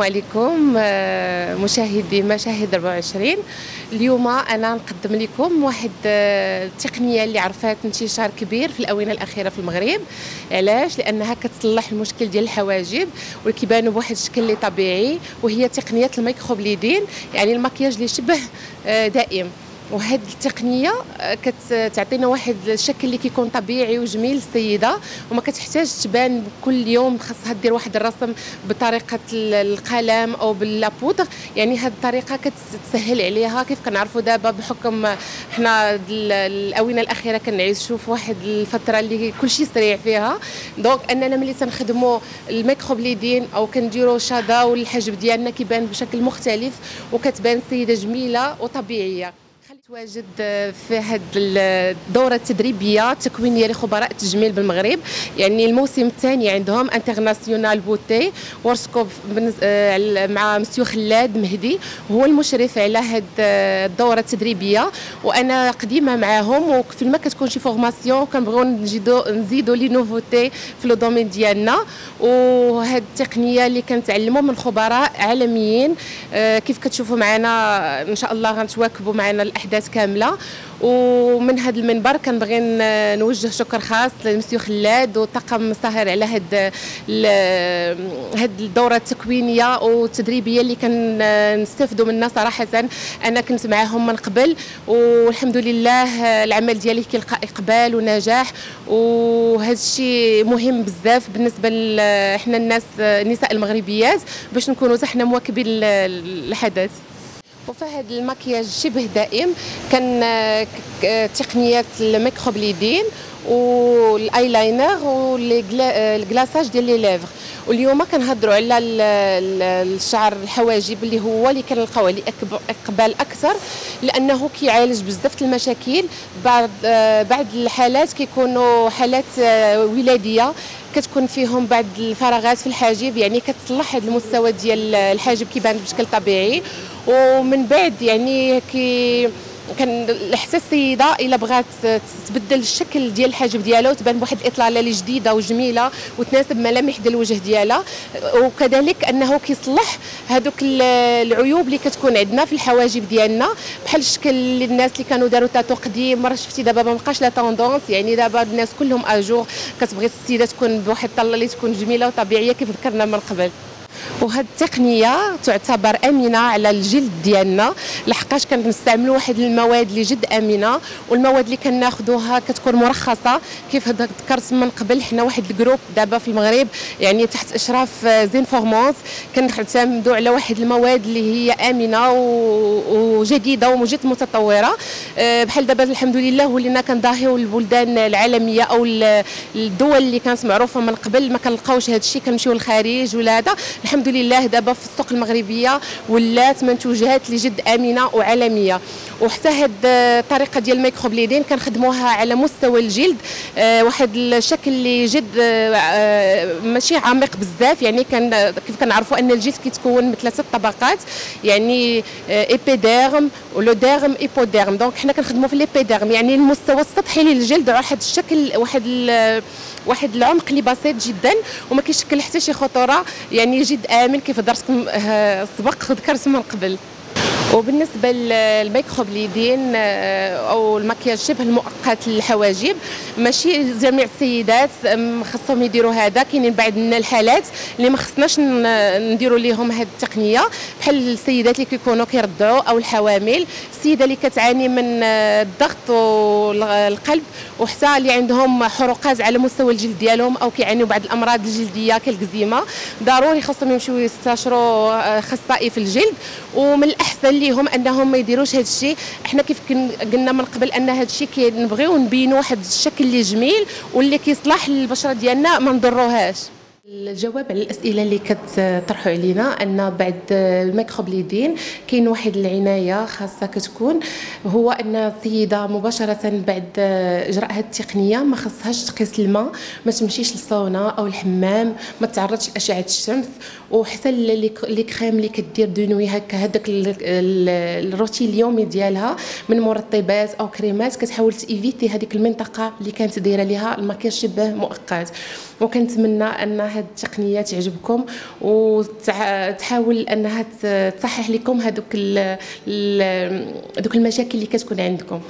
عليكم آه، مشاهدي مشاهد 24 اليوم أنا نقدم لكم واحد آه، التقنيه اللي عرفات انتشار كبير في الآونة الأخيرة في المغرب. علاش؟ لأنها كتصلح المشكل ديال الحواجب وكيبانوا بواحد الشكل اللي طبيعي وهي تقنية الميكروبليدين يعني المكياج اللي شبه آه، دائم. وهذه التقنية آه، كتعطينا واحد الشكل اللي كيكون طبيعي وجميل للسيده وما كتحتاج تبان كل يوم خاصها دير واحد الرسم بطريقة القلم أو بال la poudre. يعني هذه الطريقة كتسهل عليها. كيف كنعرفوا دابا بحكم حنا الأونة الأخيرة كنعيشوا في واحد الفترة اللي كلشي سريع فيها. donc أننا ملي تنخدموا ال microblading أو كنديروا شادا والحجب ديالنا كيبان بشكل مختلف وكتبان سيدة جميلة وطبيعية. تواجد في هذه الدورة التدريبية التكوينية لخبراء التجميل بالمغرب. يعني الموسم الثاني عندهم international beauty ورسكوب آه، مع مسيو خلاد مهدي. هو المشرف على هذه الدورة التدريبية. وأنا قديمة معاهم وفي ما كتكون شي formation كنبغيو نزيدو نزيدو les nouveautés في le domaine ديالنا. وهذه التقنية اللي كنتعلموا من خبراء عالميين آه، كيف كتشوفوا معنا إن شاء الله غنتواكبوا معنا الاحداث الأحداث كاملة. ومن هذا المنبر كنبغي نوجه شكر خاص للمسيو خلاد والطاقم الساهر على هاد هاد الدورة التكوينية والتدريبية اللي كنستافدوا منها صراحة. أنا كنت معاهم من قبل والحمد لله العمل ديالي كيلقى إقبال ونجاح. وهذا الشيء مهم بزاف بالنسبة إحنا الناس النساء المغربيات باش نكونوا حنا مواكبين الحدث. وفهد المكياج شبه دائم. كان آه، تقنيات ال microblading وال eye-liner وال glaçage ديال les lèvres واليوم كنهضروا على الشعر الحواجب اللي هو اللي كنلقاو عليه إقبال أكثر لأنه كيعالج بزاف المشاكل. بعض آه، بعض الحالات كيكونوا حالات آه، ولادية كتكون فيهم بعض الفراغات في الحاجب يعني كتصلح هذا المستوى ديال الحاجب كيبان بشكل طبيعي. ومن بعد يعني كي كان الإحساس السيدة إلا بغات تبدل الشكل ديال الحاجب ديالها وتبان بواحد الإطلالة اللي جديده وجميلة وتناسب ملامح ديال الوجه ديالها. وكذلك أنه كيصلح هذوك العيوب اللي كتكون عندنا في الحواجب ديالنا. بحال الشكل اللي الناس اللي كانوا داروا تاتو قديم مرة شفتي دابا ما لا توندونس يعني دابا الناس كلهم اجور كتبغي السيدة تكون بواحد الطلة اللي تكون جميلة وطبيعية كيف ذكرنا من قبل. وهذه التقنية تعتبر آمنة على الجلد ديالنا. لحقاش كنستعملوا واحد المواد اللي جد آمنة والمواد اللي كناخذوها كتكون مرخصة. كيف ذكرت من قبل حنا واحد ال groupe دابا في المغرب يعني تحت إشراف زين فورمونس كنعتمدوا على واحد المواد اللي هي آمنة وجديدة وجد متطورة. آه، بحال دابا الحمد لله ولينا كنضاهيو البلدان العالمية أو الدول اللي كانت معروفة من قبل. ما كنلقاوش هذا الشيء كنمشيو للخارج ولا هذا. الحمد لله دابا في السوق المغربية ولات منتوجات اللي جد آمنة وعالمية. وحتى هاد الطريقة ديال الميكروبليدين كنخدموها على مستوى الجلد. آه واحد الشكل اللي جد آه ماشي عميق بزاف يعني كان كيف كنعرفوا أن الجلد كيتكون من ثلاثة طبقات يعني آه épiderme و le derme hypoderme. donc حنا كنخدموا في l'épiderme يعني المستوى السطحي للجلد واحد الشكل واحد واحد العمق اللي بسيط جدا وما كيشكل حتى شي خطورة يعني جد آمن كيف درتكم آه، سبق ذكرت من قبل. وبالنسبة لل microblading آه، أو المكياج شبه المؤقت للحواجب ماشي جميع السيدات خاصهم يديروا هذا كاينين بعض الحالات اللي ما خصناش نديروا لهم هذه التقنية. بحال السيدات اللي كيكونوا كيرضعوا أو الحوامل السيدة اللي كتعاني من آه، الضغط والقلب وحتى اللي عندهم حروقات على مستوى الجلد ديالهم أو كيعانيوا بعض الأمراض الجلدية كالكزيمه ضروري خاصهم يمشيو يستشروا آه، أخصائي في الجلد. ومن الأحسن ليهم أنهم ما يديروش هذا الشيء. إحنا كيف قلنا من قبل أن هذا الشيء كنبغيو نبينوا واحد الشكل اللي جميل واللي كيصلح للبشرة ديالنا ما نضروهاش. الجواب على الأسئلة اللي كتطرحوا علينا أن بعد الميكروبليدين كاين واحد العناية خاصة كتكون هو أن السيدة مباشرة بعد اجراء هذه التقنية ما خصهاش تقيس الماء ما تمشيش للصونا أو الحمام ما تعرضش لأشعة الشمس وحتى لي كريم اللي كدير دونوي هكا هذاك الروتين اليومي ديالها من مرطبات أو كريمات كتحاول تيفيتي هذيك المنطقة اللي كانت دايرة ليها المكياج شبه مؤقت. وكنتمنى أن هذه التقنية تعجبكم وتحاول انها تصحح لكم هذوك دوك المشاكل اللي كتكون عندكم.